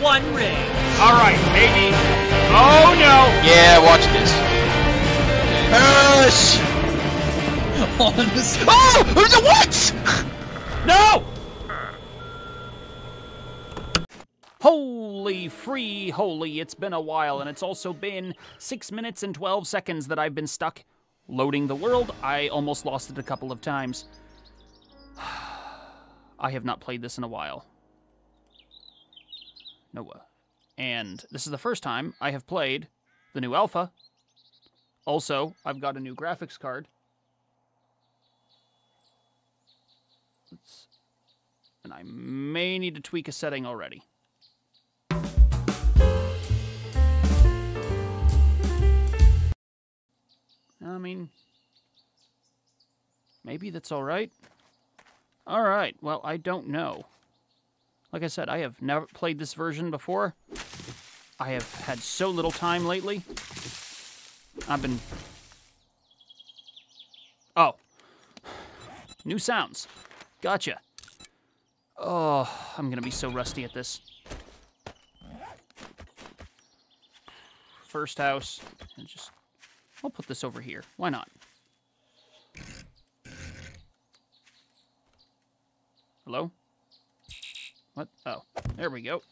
One Ring. All right, maybe. Oh no! Yeah, watch this. Yes! Honestly. Oh! oh what? No! Holy free holy, it's been a while, and it's also been 6 minutes and 12 seconds that I've been stuck loading the world. I almost lost it a couple of times. I have not played this in a while. Noah. And this is the first time I have played the new alpha. Also, I've got a new graphics card. Let's, and I may need to tweak a setting already. I mean, maybe that's all right. All right. Well, I don't know. Like I said, I have never played this version before. I have had so little time lately. I've been. Oh. New sounds. Gotcha. Oh, I'm gonna be so rusty at this. First house. And just. I'll put this over here. Why not? Hello? What? Oh, there we go.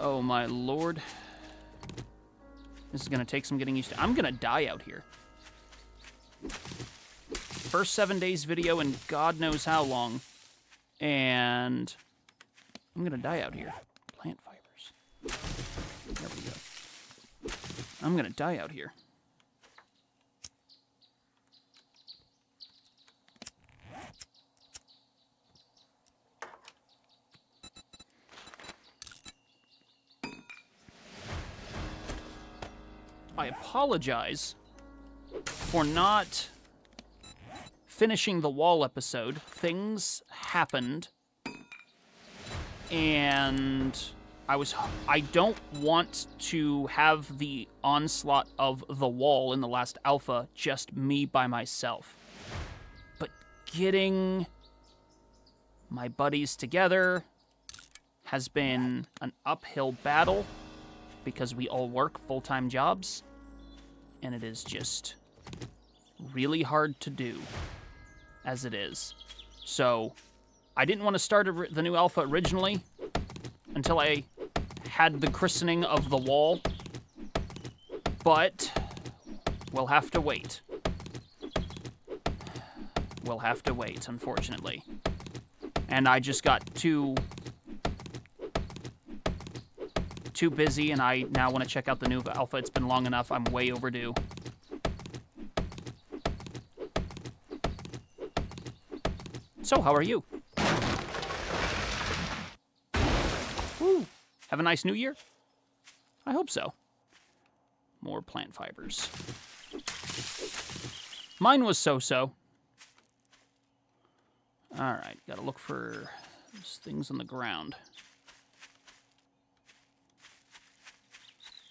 Oh my lord. This is gonna take some getting used to. I'm gonna die out here. First seven days video in God knows how long. And I'm gonna die out here. Plant fibers. There we go. I'm gonna die out here. I apologize for not finishing the wall episode. Things happened, and I was I don't want to have the onslaught of the wall in the last alpha just me by myself. But getting my buddies together has been an uphill battle because we all work full-time jobs and it is just really hard to do as it is. So, I didn't want to start the new alpha originally until I had the christening of the wall, but we'll have to wait. We'll have to wait, unfortunately. And I just got too too busy, and I now want to check out the new alpha. It's been long enough. I'm way overdue. So, how are you? Woo. Have a nice new year? I hope so. More plant fibers. Mine was so-so. All right, gotta look for things on the ground.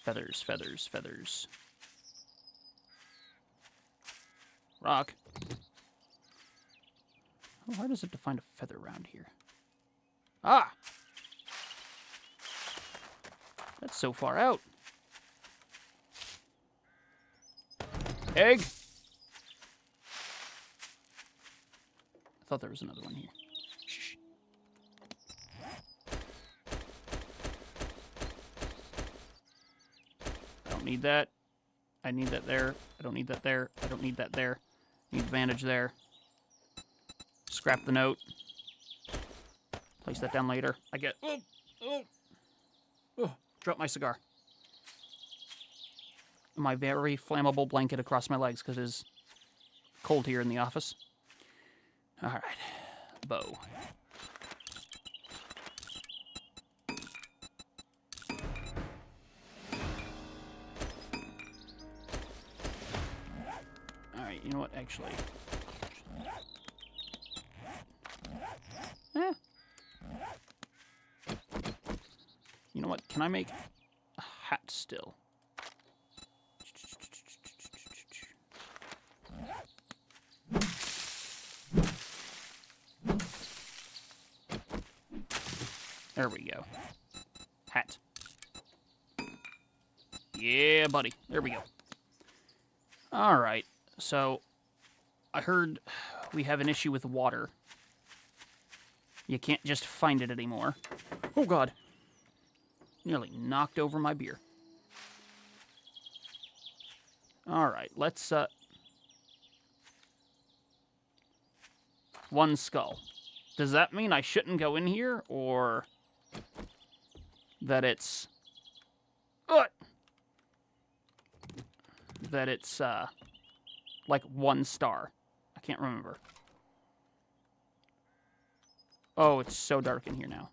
Feathers, feathers, feathers. Rock. How hard is it to find a feather around here? Ah! That's so far out. Egg! I thought there was another one here. Don't need that. I need that there. I don't need that there. I don't need that there. Need the bandage there. Scrap the note. Place that down later. I get... Oh, oh, oh, drop my cigar. My very flammable blanket across my legs because it is cold here in the office. All right. Bow. You know what? Actually, Eh. You know what? Can I make a hat still? There we go. Hat. Yeah, buddy. There we go. All right. So, I heard we have an issue with water. You can't just find it anymore. Oh, God. Nearly knocked over my beer. All right, let's, uh... One skull. Does that mean I shouldn't go in here, or that it's... Uh, that it's, uh, like one star? I can't remember. Oh, it's so dark in here now.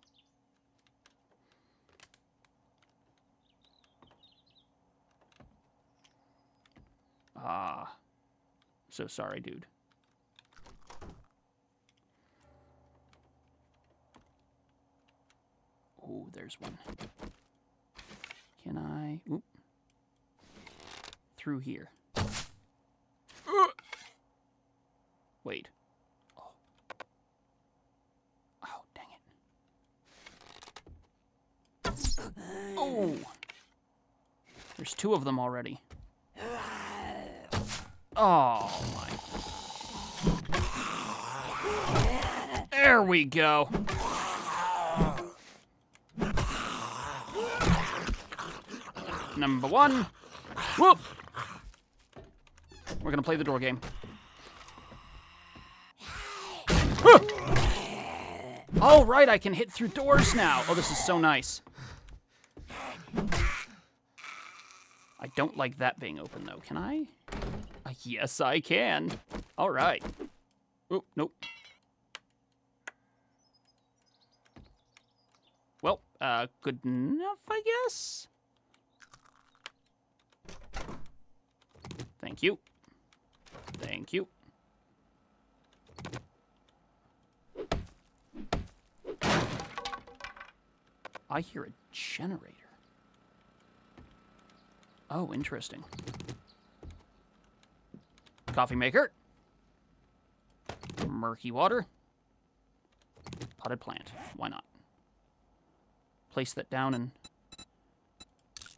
Ah. So sorry, dude. Oh, there's one. Can I... Oop. Through here. Wait. Oh. Oh, dang it. Oh! There's two of them already. Oh my. There we go. Number one. Whoop! We're gonna play the door game. Oh, right, I can hit through doors now. Oh, this is so nice. I don't like that being open, though. Can I? Uh, yes, I can. All right. Oh, nope. Well, uh, good enough, I guess? Thank you. Thank you. I hear a generator. Oh, interesting. Coffee maker. Murky water. Potted plant. Why not? Place that down and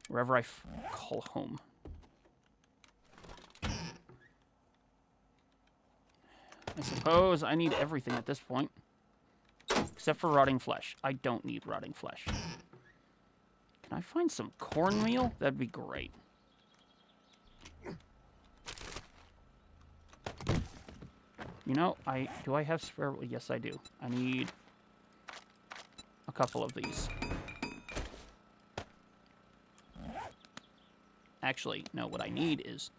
wherever I call home. I suppose I need everything at this point. Except for rotting flesh. I don't need rotting flesh. Can I find some cornmeal? That'd be great. You know, I do I have spare? Yes, I do. I need a couple of these. Actually, no, what I need is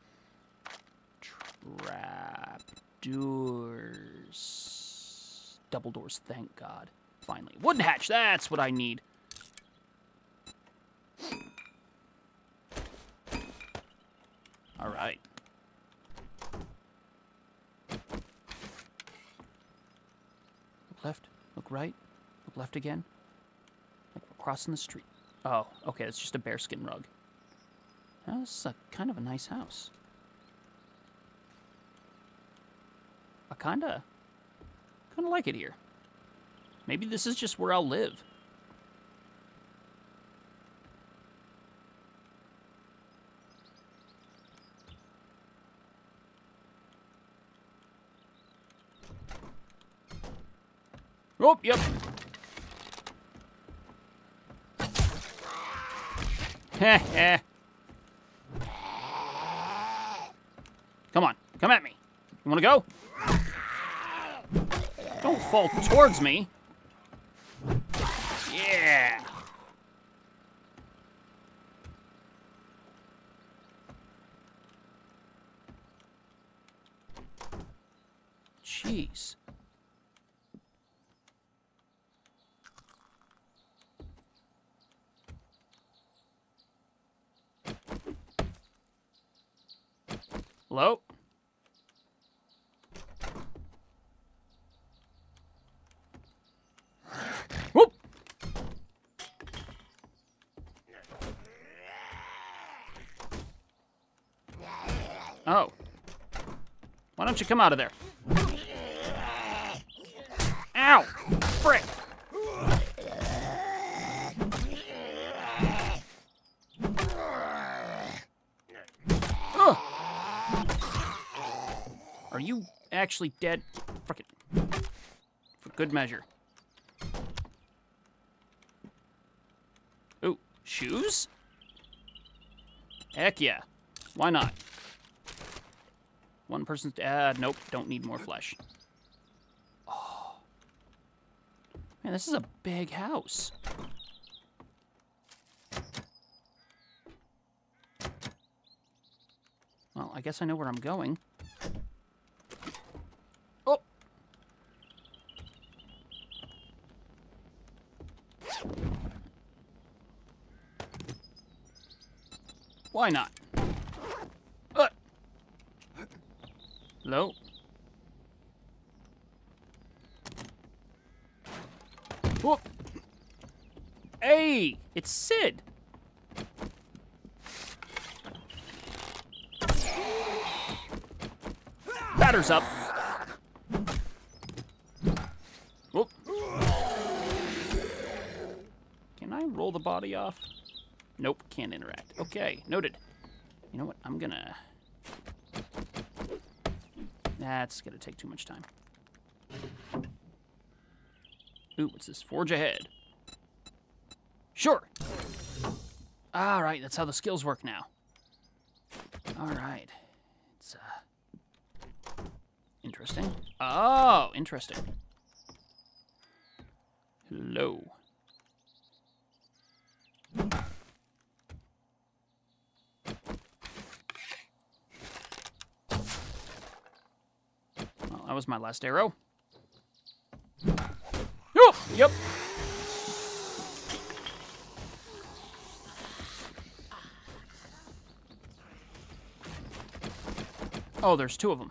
trap doors. Double doors, thank God. Finally. Wooden hatch, that's what I need. All right. Look left, look right, look left again. Like we're crossing the street. Oh, okay, it's just a bearskin rug. That's a kind of a nice house. I kinda, kinda like it here. Maybe this is just where I'll live. Oh, yep. Heh. Come on, come at me. You wanna go? Don't fall towards me. Yeah. Jeez. Hello? Why don't you come out of there? Ow! Frick! Ugh. Are you actually dead? Frick it. For good measure. Ooh, shoes? Heck yeah. Why not? One person's. Uh, nope, don't need more flesh. Oh. Man, this is a big house. Well, I guess I know where I'm going. Oh! Why not? Uh. Hello? Whoop! Hey! It's Sid! Batter's up. Whoop. Can I roll the body off? Nope, can't interact. Okay, noted. You know what? I'm gonna... That's gonna take too much time. Ooh, what's this? Forge ahead. Sure. All right, that's how the skills work now. All right. It's, uh... Interesting. Oh, interesting. Hello. Well, that was my last arrow. Oh, yep. Oh, there's two of them.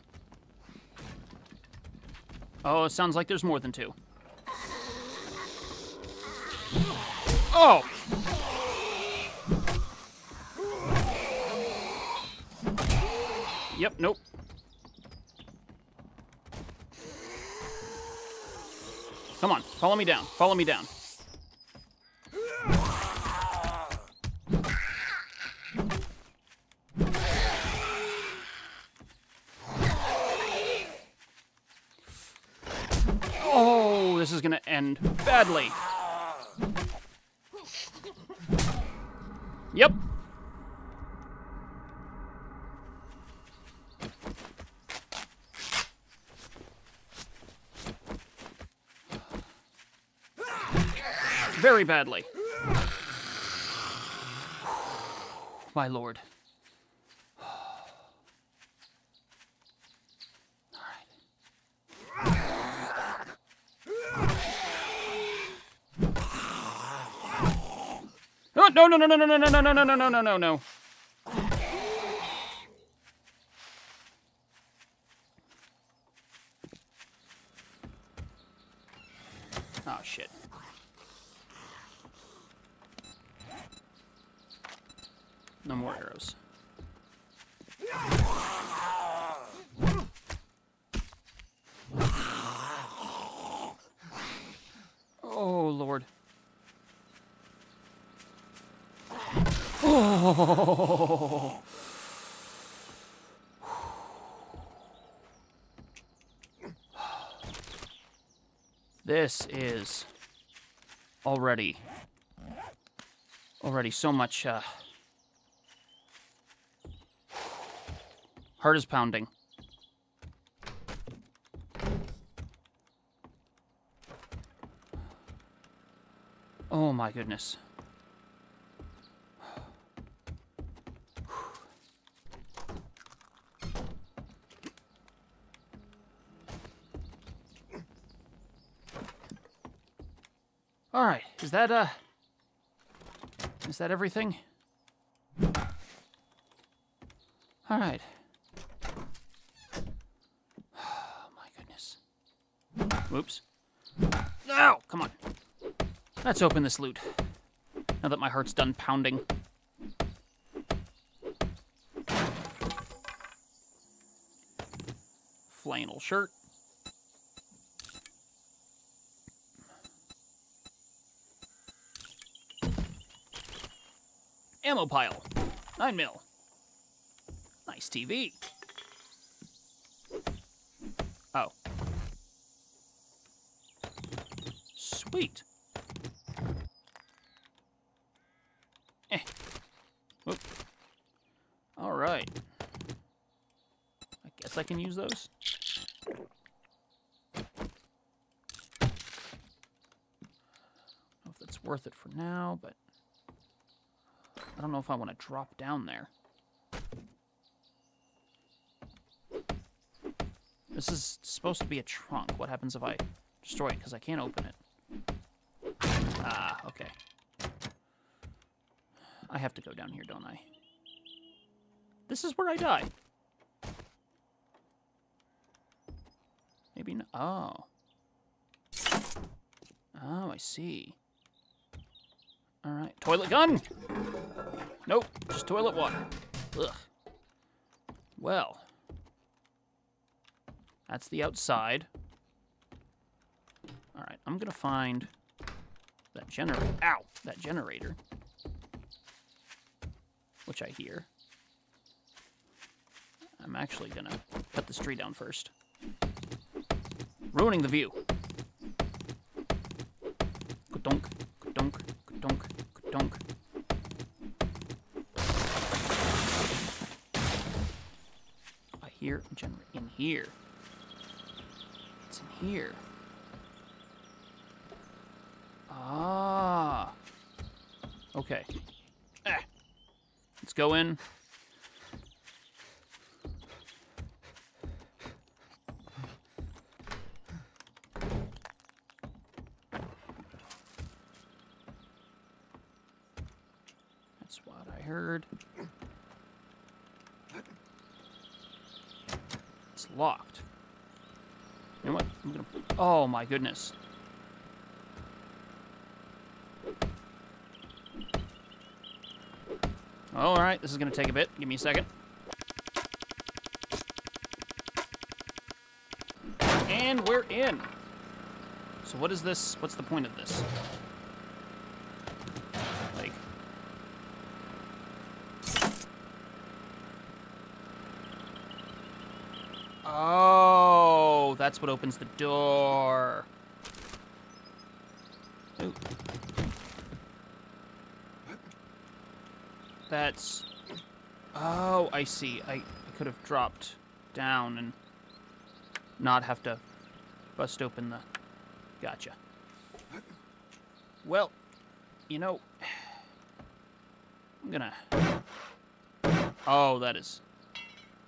Oh, it sounds like there's more than two. Oh! Yep, nope. Come on, follow me down. Follow me down. Oh, this is gonna end badly. Yep. Very badly. My lord. Oh, no, no, no, no, no, no, no, no, no, no, no, no, no, no, no. Oh, shit. No more arrows. Oh, Lord. This is already already so much uh heart is pounding. Oh my goodness. All right, is that uh is that everything? All right. Oh my goodness. Whoops. No, come on. Let's open this loot. Now that my heart's done pounding. Flannel shirt. ammo pile. Nine mil. Nice TV. Oh. Sweet. Eh. Whoop. All right. I guess I can use those. if that's worth it for now, but don't know if I want to drop down there. This is supposed to be a trunk. What happens if I destroy it? Because I can't open it. Ah, okay. I have to go down here, don't I? This is where I die. Maybe not. Oh. Oh, I see. Alright. Toilet gun! Nope. Just toilet water. Ugh. Well. That's the outside. Alright, I'm gonna find that generator. Ow! That generator. Which I hear. I'm actually gonna cut this tree down first. Ruining the view. Ka-dunk, ka-dunk, ka-dunk. I hear a generator in here. It's in here. Ah. Okay. Ah. Let's go in. That's what I heard. It's locked. You know what? I'm gonna. Oh my goodness. All right, this is gonna take a bit. Give me a second. And we're in. So what is this? What's the point of this? Like. Oh, that's what opens the door. Ooh. That's. Oh, I see. I, I could have dropped down and not have to bust open the. Gotcha. Well, you know. I'm gonna. Oh, that is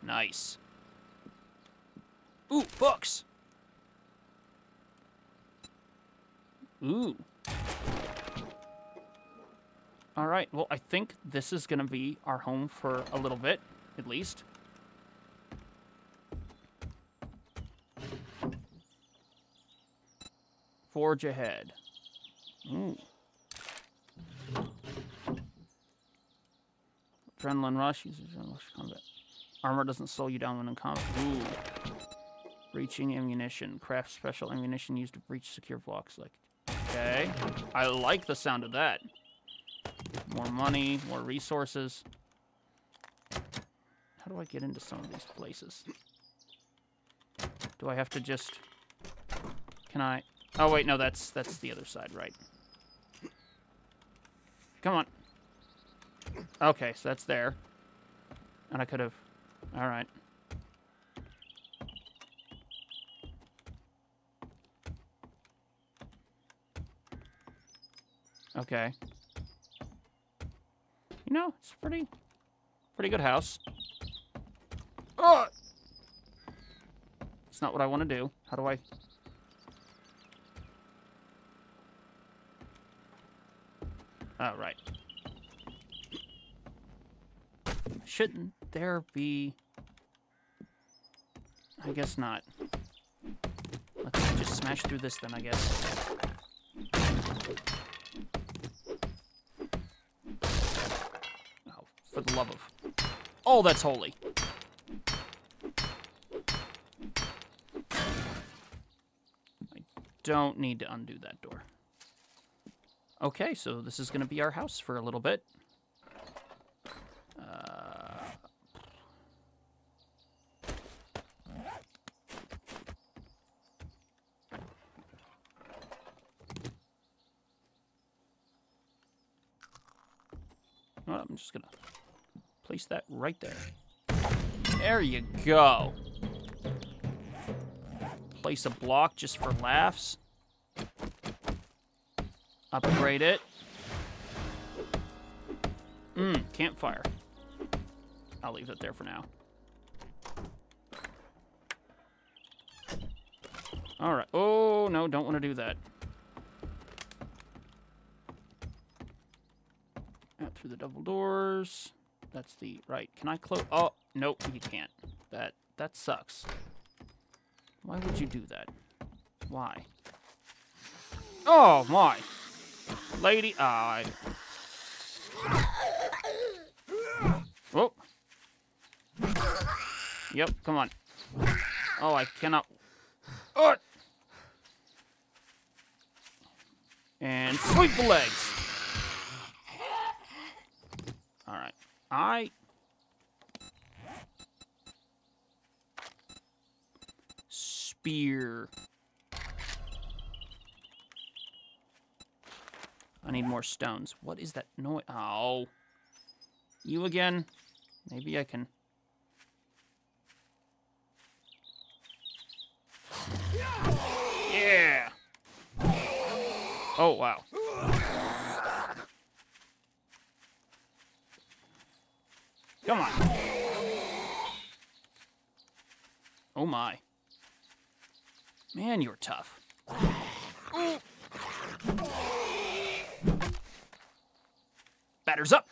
nice. Ooh, books. Ooh. All right. Well, I think this is going to be our home for a little bit, at least. Forge ahead. Ooh. Adrenaline rush. Use adrenaline rush combat. Armor doesn't slow you down when in combat. Ooh. Breaching ammunition. Craft special ammunition used to breach secure blocks. Like, okay. I like the sound of that. More money, more resources. How do I get into some of these places? Do I have to just... Can I... Oh, wait, no, that's that's the other side, right. Come on. Okay, so that's there. And I could have... All Okay. You know, it's pretty, pretty good house. Oh! It's not what I want to do. How do I... Oh, right. Shouldn't there be... I guess not. Let's just smash through this then, I guess. love of. Oh, that's holy. I don't need to undo that door. Okay, so this is going to be our house for a little bit. Uh... Well, I'm just going to place that right there. There you go. Place a block just for laughs. Upgrade it. Mmm, campfire. I'll leave it there for now. Alright. Oh, no, don't want to do that. Out through the double doors. That's the right. Can I close? Oh, nope, you can't. That that sucks. Why would you do that? Why? Oh my, lady. Ah. oh. Yep. Come on. Oh, I cannot. Oh. And sweep the legs. All I spear. I need more stones. What is that noise? Oh. You again? Maybe I can. Yeah. Oh, wow. Come on. Oh my. Man, you're tough. Batters up.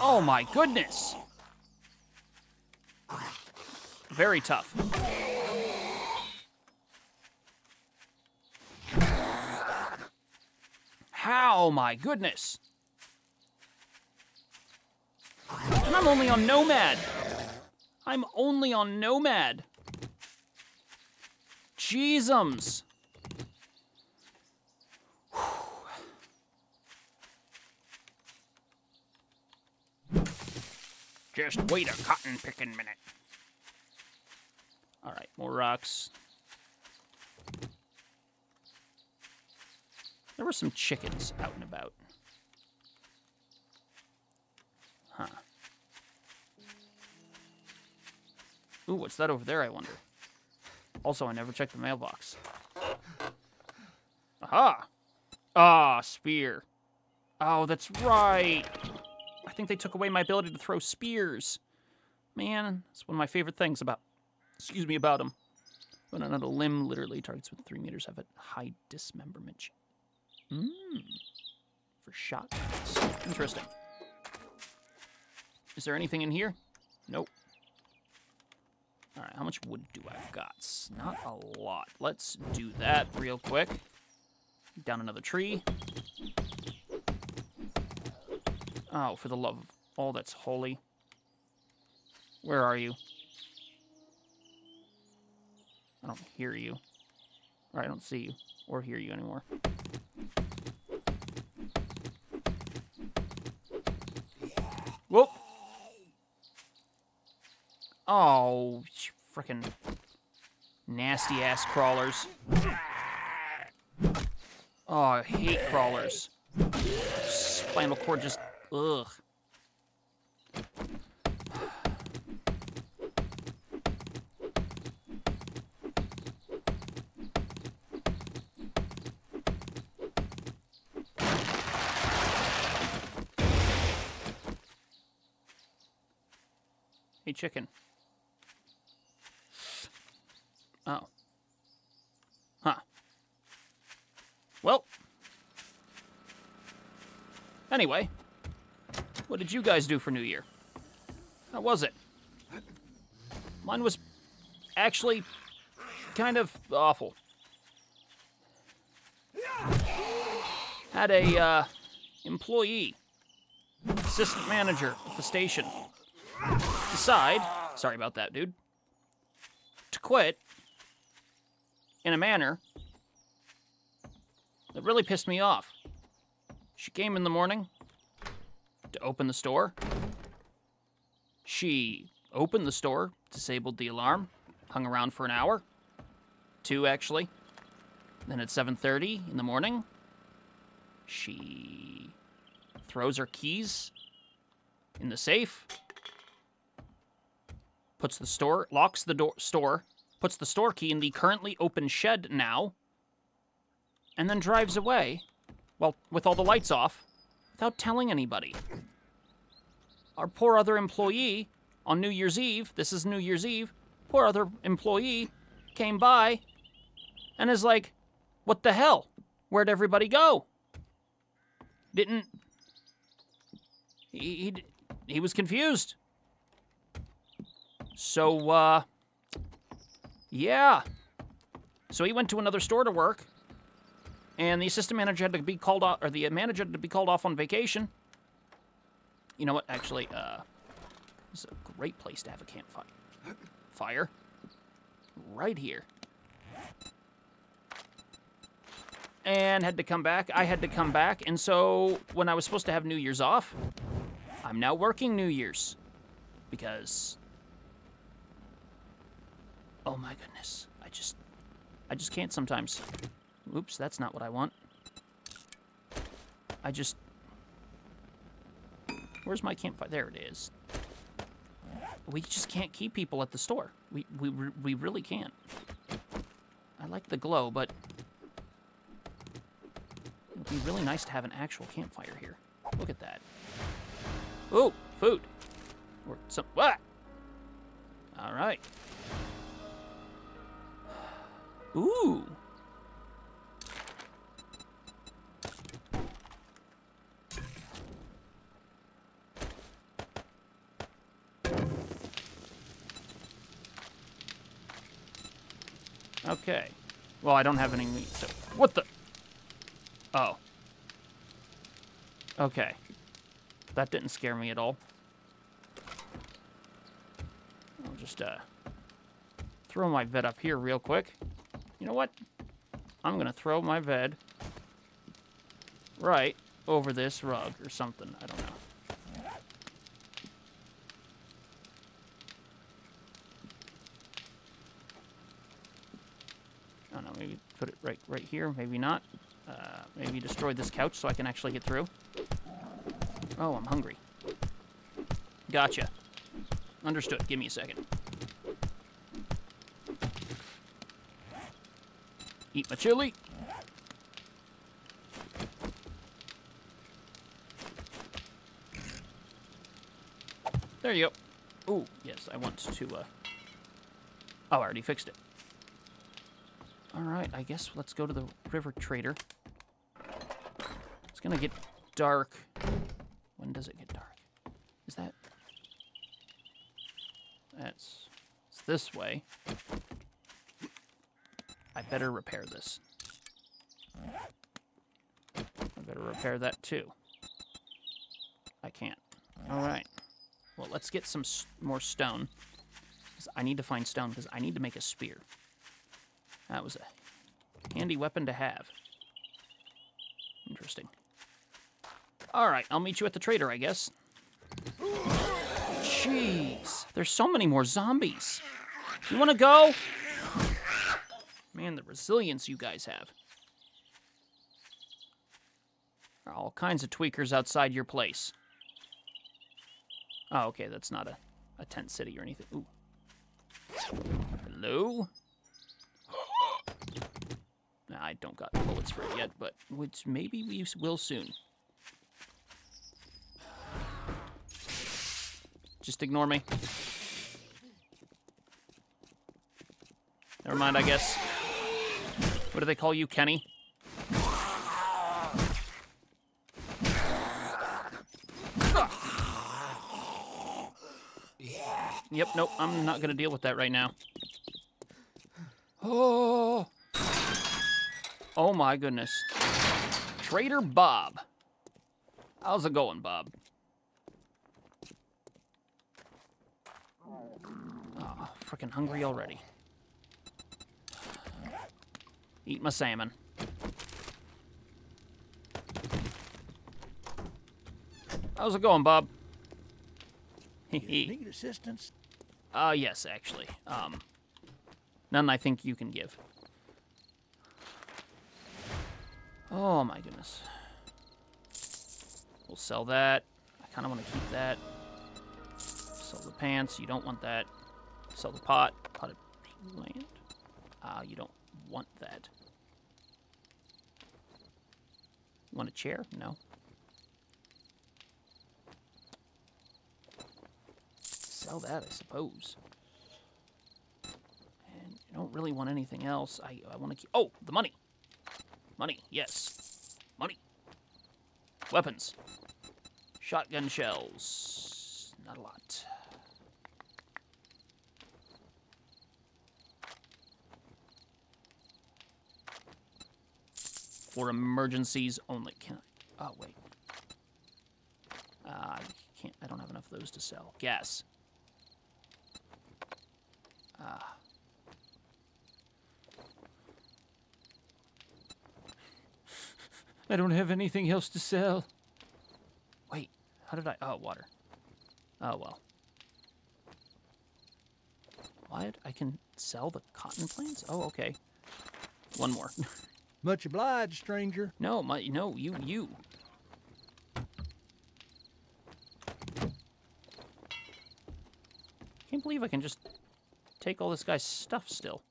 Oh my goodness. Very tough. How, my goodness. And I'm only on Nomad. I'm only on Nomad. Jeezums. Just wait a cotton picking minute. All right, more rocks. There were some chickens out and about. Ooh, what's that over there, I wonder? Also, I never checked the mailbox. Aha! Ah, spear. Oh, that's right. I think they took away my ability to throw spears. Man, it's one of my favorite things about, excuse me, about them. When another limb literally targets with three meters have a high dismemberment. Mmm. For shot. Interesting. Is there anything in here? Nope. All right, how much wood do I got? Not a lot. Let's do that real quick. Down another tree. Oh, for the love of all that's holy. Where are you? I don't hear you. Or I don't see you. Or hear you anymore. Whoop! Oh, frickin' nasty ass crawlers. Oh, I hate crawlers. Spinal cord just, ugh. Hey, chicken. Oh. Huh. Well. Anyway. What did you guys do for New Year? How was it? Mine was actually kind of awful. Had a uh, employee, assistant manager at the station, decide, sorry about that, dude, to quit in a manner that really pissed me off. She came in the morning to open the store. She opened the store, disabled the alarm, hung around for an hour, two actually. Then at 7:30 in the morning, she throws her keys in the safe, puts the store, locks the door, store, puts the store key in the currently open shed now, and then drives away, well, with all the lights off, without telling anybody. Our poor other employee on New Year's Eve, this is New Year's Eve, poor other employee came by and is like, What the hell? Where'd everybody go? Didn't. He, he, he was confused. So, uh. Yeah. So he went to another store to work, and the assistant manager had to be called off, or the manager had to be called off on vacation. You know what? Actually, uh, this is a great place to have a campfire. Fire. Right here. And had to come back. I had to come back, and so when I was supposed to have New Year's off, I'm now working New Year's because. Oh my goodness! I just, I just can't sometimes. Oops, that's not what I want. I just. Where's my campfire? There it is. We just can't keep people at the store. We we we really can't. I like the glow, but it'd be really nice to have an actual campfire here. Look at that. Ooh, food. Or some what? All right. Ooh. Okay. Well, I don't have any meat, so... What the... Oh. Okay. That didn't scare me at all. I'll just, uh... Throw my vet up here real quick. You know what? I'm gonna throw my vet right over this rug or something. I don't know. I don't know, maybe put it right right here, maybe not. Uh, maybe destroy this couch so I can actually get through. Oh, I'm hungry. Gotcha. Understood. Give me a second. Eat my chili. There you go. Ooh, yes, I want to, uh... Oh, I already fixed it. Alright, I guess let's go to the River Trader. It's gonna get dark. When does it get dark? Is that... That's... It's this way. I better repair this. I better repair that too. I can't. Alright. Well, let's get some more stone. I need to find stone because I need to make a spear. That was a handy weapon to have. Interesting. Alright, I'll meet you at the trader, I guess. Jeez, there's so many more zombies. You wanna go? Man, the resilience you guys have. There are all kinds of tweakers outside your place. Oh, okay, that's not a, a tent city or anything. Ooh. Hello? I don't got bullets for it yet, but which maybe we will soon. Just ignore me. Never mind, I guess. What do they call you, Kenny? Yep, nope, I'm not gonna deal with that right now. Oh. Oh my goodness. Trader Bob. How's it going, Bob? Oh, freaking hungry already. Eat my salmon. How's it going, Bob? Need assistance? Uh, yes, actually. Um, none I think you can give. Oh my goodness. We'll sell that. I kind of want to keep that. Sell the pants. You don't want that. Sell the pot. Pot Potted plant. Uh, you don't want that. Want a chair? No. Sell that, I suppose. And you don't really want anything else. I, I want to keep... Oh, the money. Money, yes. Money. Weapons. Shotgun shells. Not a lot. For emergencies only. Can I? Oh, wait. Uh, I can't. I don't have enough of those to sell. Gas. Ah. I don't have anything else to sell. Wait, how did I? Oh, water. Oh, well. What? I can sell the cotton plants? Oh, okay. One more. Much obliged, stranger. no, my, no, you, you. Can't believe I can just take all this guy's stuff still.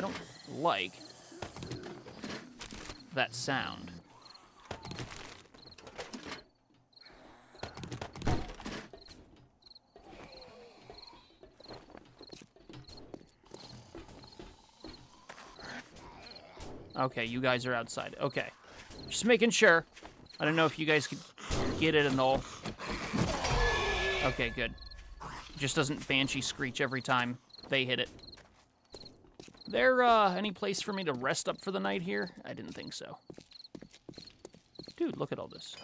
I don't like that sound. Okay, you guys are outside. Okay. Just making sure. I don't know if you guys could get it and all. Okay, good. Just doesn't Banshee screech every time they hit it. There, uh, any place for me to rest up for the night here? I didn't think so. Dude, look at all this.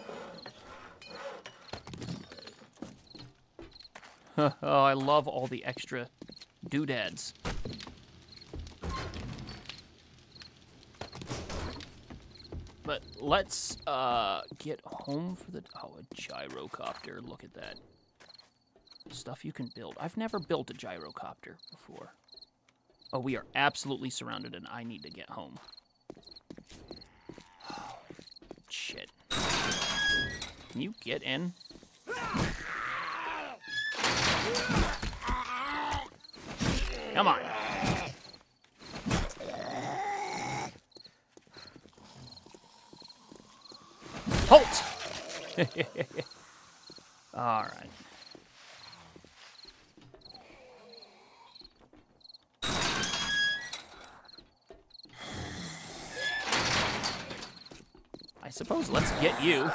oh, I love all the extra doodads. But let's uh, get home for the... Oh, a gyrocopter. Look at that. Stuff you can build. I've never built a gyrocopter before. Oh, we are absolutely surrounded, and I need to get home. Oh, Shit. Can you get in? Come on. Halt! All right. Suppose let's get you.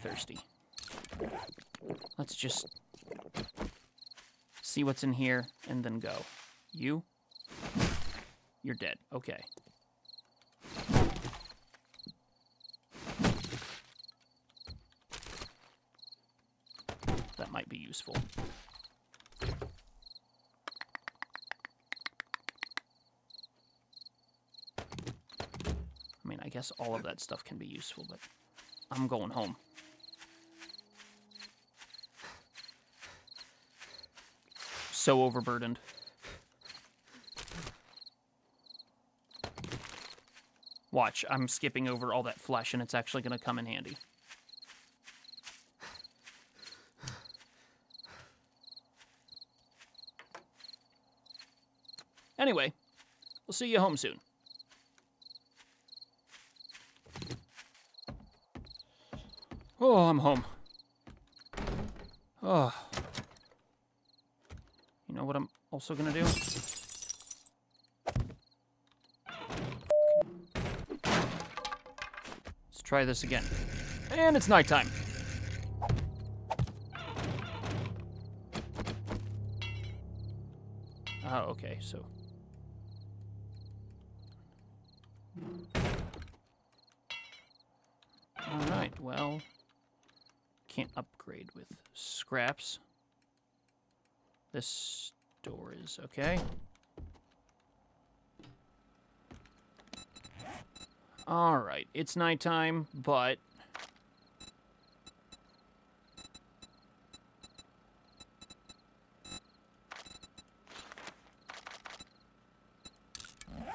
Thirsty. Let's just see what's in here and then go. You? You're dead. Okay. That might be useful. I mean, I guess all of that stuff can be useful, but I'm going home. So overburdened. Watch, I'm skipping over all that flesh and it's actually going to come in handy. Anyway, we'll see you home soon. Oh, I'm home. Oh. You know what I'm also gonna do? Let's try this again. And it's nighttime. Oh, okay, so. Alright, well. Can't upgrade with scraps. This door is okay. Alright, it's nighttime, but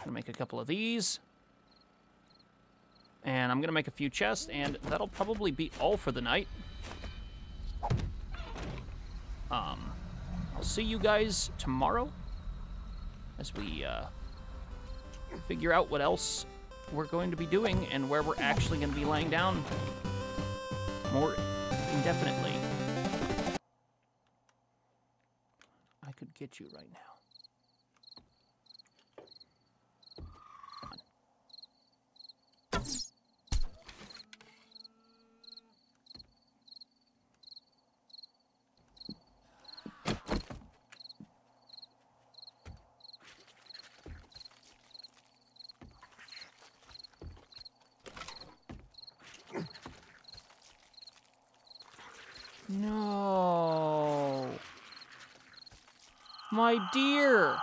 Gonna make a couple of these. And I'm gonna make a few chests, and that'll probably be all for the night. Um, see you guys tomorrow as we uh, figure out what else we're going to be doing and where we're actually going to be laying down more indefinitely. I could get you right now. No. My dear.